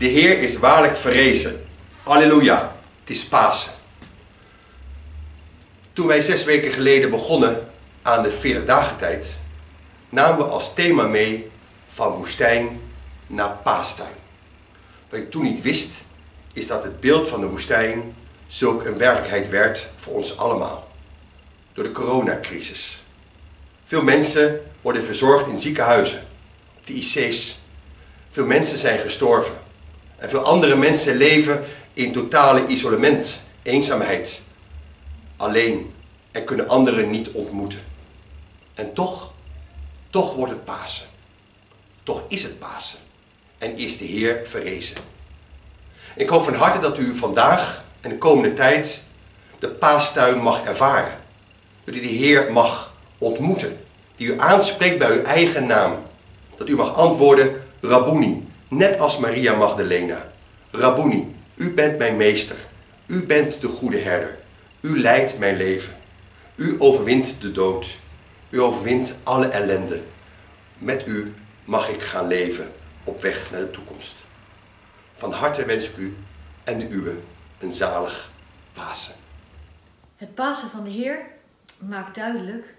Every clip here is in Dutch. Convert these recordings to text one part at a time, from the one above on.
De Heer is waarlijk verrezen. Halleluja, het is Pasen. Toen wij zes weken geleden begonnen aan de 40 dagen tijd, namen we als thema mee van woestijn naar paastuin. Wat ik toen niet wist, is dat het beeld van de woestijn zulk een werkelijkheid werd voor ons allemaal. Door de coronacrisis. Veel mensen worden verzorgd in ziekenhuizen, op de IC's. Veel mensen zijn gestorven. En veel andere mensen leven in totale isolement, eenzaamheid, alleen en kunnen anderen niet ontmoeten. En toch, toch wordt het Pasen. Toch is het Pasen. En is de Heer verrezen. Ik hoop van harte dat u vandaag en de komende tijd de paastuin mag ervaren. Dat u de Heer mag ontmoeten. Die u aanspreekt bij uw eigen naam. Dat u mag antwoorden, Rabuni, net als Maria Magdalena. Rabuni, u bent mijn meester. U bent de goede herder. U leidt mijn leven. U overwint de dood. U overwint alle ellende. Met u mag ik gaan leven op weg naar de toekomst. Van harte wens ik u en de uwe een zalig Pasen. Het Pasen van de Heer maakt duidelijk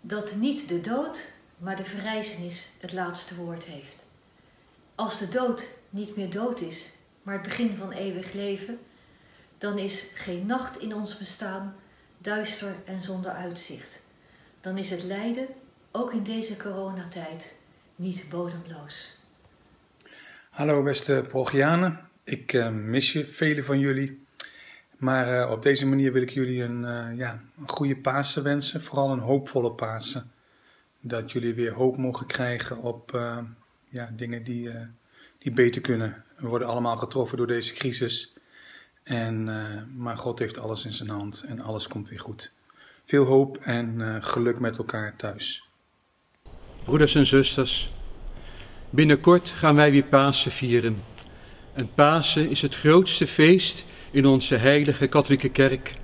dat niet de dood, maar de verrijzenis het laatste woord heeft. Als de dood niet meer dood is, maar het begin van eeuwig leven, dan is geen nacht in ons bestaan duister en zonder uitzicht. Dan is het lijden, ook in deze coronatijd, niet bodemloos. Hallo beste Progianen, ik uh, mis je, velen van jullie. Maar uh, op deze manier wil ik jullie een, uh, ja, een goede Pasen wensen, vooral een hoopvolle Pasen. Dat jullie weer hoop mogen krijgen op ja, dingen die, die beter kunnen. We worden allemaal getroffen door deze crisis. En, maar God heeft alles in zijn hand en alles komt weer goed. Veel hoop en geluk met elkaar thuis. Broeders en zusters, binnenkort gaan wij weer Pasen vieren. En Pasen is het grootste feest in onze heilige katholieke kerk.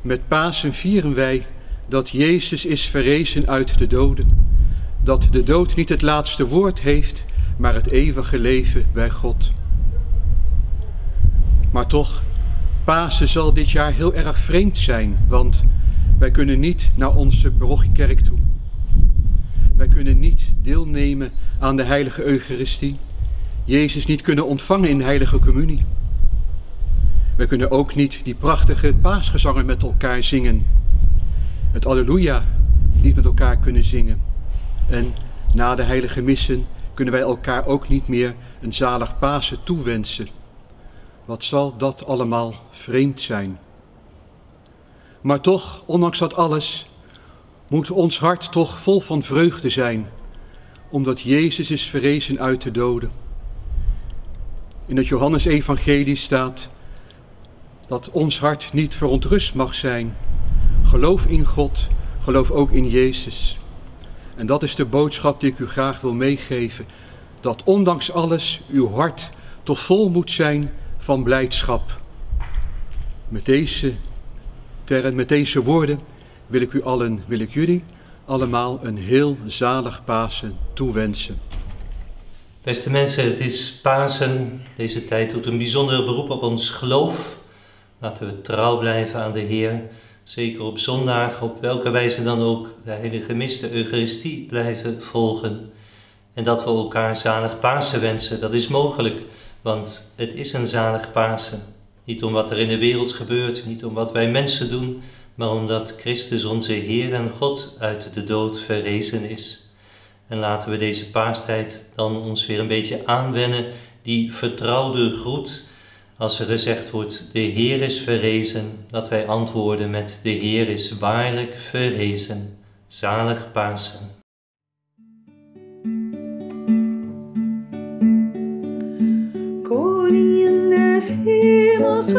Met Pasen vieren wij dat Jezus is verrezen uit de doden. Dat de dood niet het laatste woord heeft, maar het eeuwige leven bij God. Maar toch, Pasen zal dit jaar heel erg vreemd zijn, want wij kunnen niet naar onze parochiekerk toe. Wij kunnen niet deelnemen aan de heilige Eucharistie. Jezus niet kunnen ontvangen in heilige communie. We kunnen ook niet die prachtige paasgezangen met elkaar zingen. Het Alleluia niet met elkaar kunnen zingen. En na de heilige missen kunnen wij elkaar ook niet meer een zalig Pasen toewensen. Wat zal dat allemaal vreemd zijn. Maar toch, ondanks dat alles, moet ons hart toch vol van vreugde zijn, omdat Jezus is verrezen uit de doden. In het Johannesevangelie staat dat ons hart niet verontrust mag zijn. Geloof in God, geloof ook in Jezus. En dat is de boodschap die ik u graag wil meegeven. Dat ondanks alles uw hart toch vol moet zijn van blijdschap. Met deze met deze woorden wil ik u allen, wil ik jullie allemaal een heel zalig Pasen toewensen. Beste mensen, het is Pasen. Deze tijd doet een bijzonder beroep op ons geloof. Laten we trouw blijven aan de Heer. Zeker op zondag, op welke wijze dan ook, de heilige mis, de Eucharistie blijven volgen. En dat we elkaar zalig Pasen wensen, dat is mogelijk, want het is een zalig Pasen. Niet om wat er in de wereld gebeurt, niet om wat wij mensen doen, maar omdat Christus onze Heer en God uit de dood verrezen is. En laten we deze paastijd dan ons weer een beetje aanwennen, die vertrouwde groet, als er gezegd wordt, de Heer is verrezen, dat wij antwoorden met, de Heer is waarlijk verrezen. Zalig Pasen. Koningin des hemels.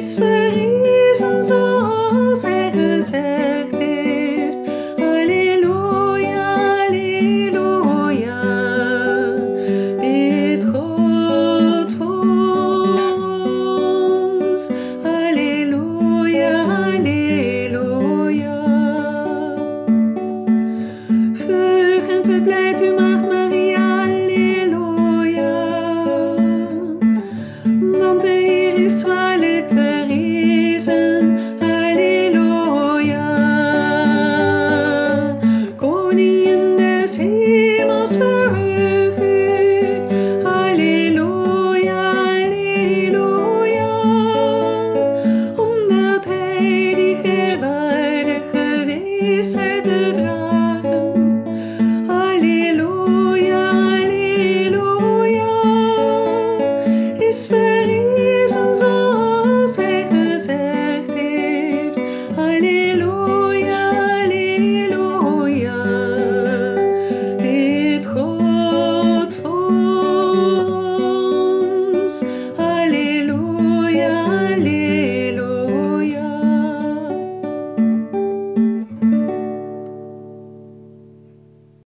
feliz, feliz, uns